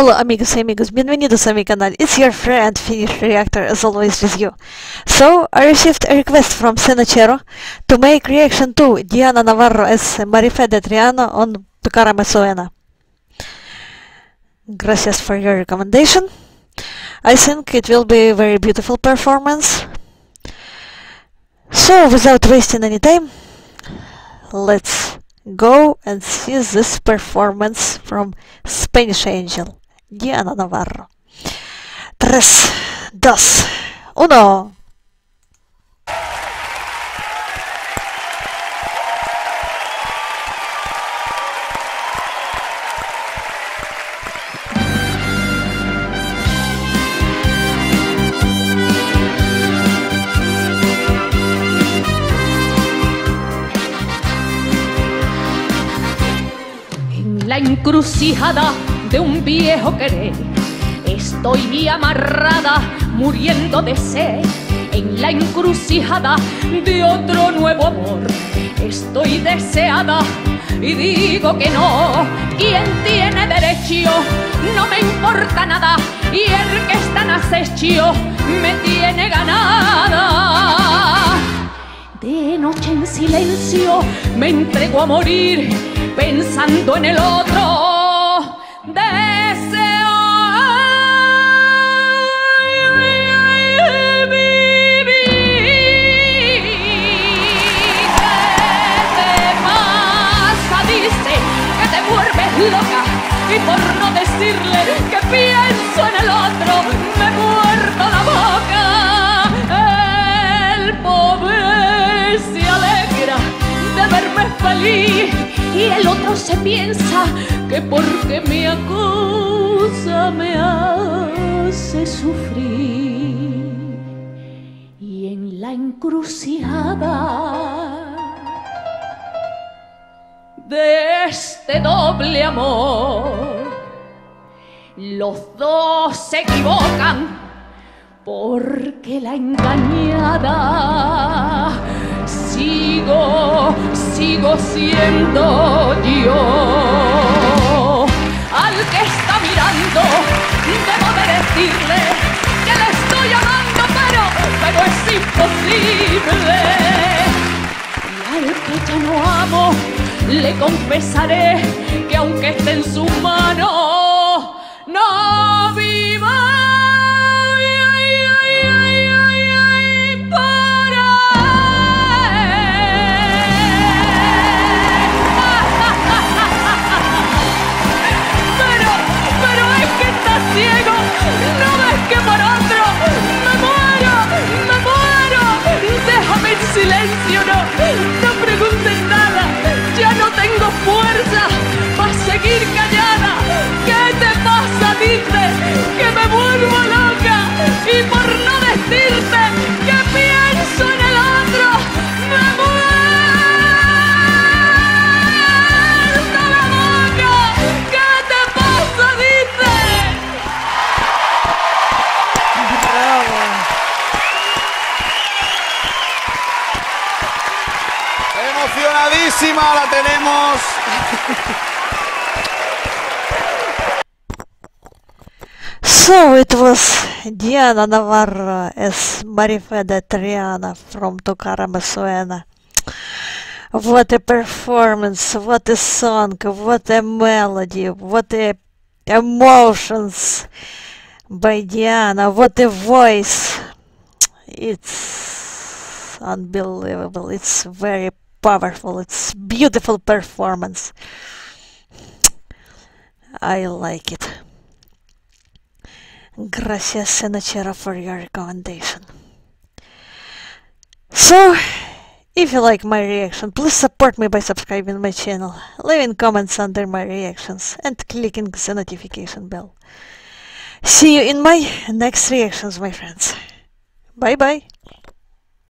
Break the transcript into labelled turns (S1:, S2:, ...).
S1: Hola amigos amigos, bienvenidos a mi canal. It's your friend Finnish Reactor as always with you. So, I received a request from Senachero to make reaction to Diana Navarro as Marife de Triana on Tucara Mesuena. Gracias for your recommendation. I think it will be a very beautiful performance. So, without wasting any time, let's go and see this performance from Spanish Angel, Diana Navarro. Tres, dos, uno.
S2: En la encrucijada de un viejo querer, estoy amarrada, muriendo de sed. En la encrucijada de otro nuevo amor, estoy deseada y digo que no. ¿Quién tiene derecho? No me importa nada. Y el que está en acecho me tiene ganada. De noche en silencio me entrego a morir pensando en el otro. Y por no decirle que pienso en el otro me muerdo la boca. El pobre se alegra de verme feliz y el otro se piensa que porque me acusa me hace sufrir y en la encrucijada de este doble amor los dos se equivocan porque la engañada sigo, sigo siendo yo. Al que está mirando, debo de decirle que le estoy amando, pero, pero es imposible. Y al que ya no amo, le confesaré que aunque esté en su mano, no seguir callada. ¿Qué te pasa? Dice que me vuelvo loca y por no decirte que pienso en el otro, me muerdo la boca. ¿Qué te pasa? Dice.
S1: Bravo.
S3: Emocionadísima la tenemos.
S1: So it was Diana Navarro as Marife de Triana from Tucara Mesuena. What a performance, what a song, what a melody, what a emotions by Diana, what a voice. It's unbelievable, it's very powerful, it's beautiful performance. I like it. Gracias, Senachero, for your recommendation. So, if you like my reaction, please support me by subscribing my channel, leaving comments under my reactions, and clicking the notification bell. See you in my next reactions, my friends. Bye bye.